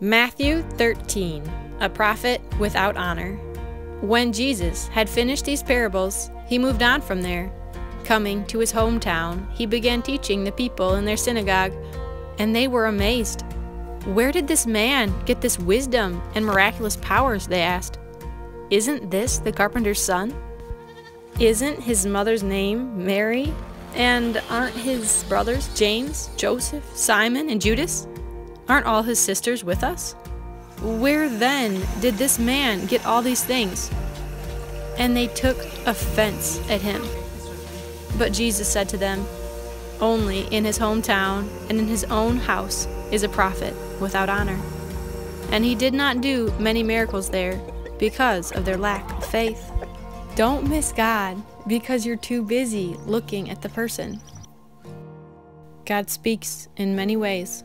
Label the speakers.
Speaker 1: Matthew 13 A Prophet Without Honor. When Jesus had finished these parables, he moved on from there. Coming to his hometown, he began teaching the people in their synagogue, and they were amazed. Where did this man get this wisdom and miraculous powers? They asked. Isn't this the carpenter's son? Isn't his mother's name Mary? And aren't his brothers James, Joseph, Simon, and Judas? Aren't all his sisters with us? Where then did this man get all these things? And they took offense at him. But Jesus said to them, Only in his hometown and in his own house is a prophet without honor. And he did not do many miracles there because of their lack of faith. Don't miss God because you're too busy looking at the person. God speaks in many ways.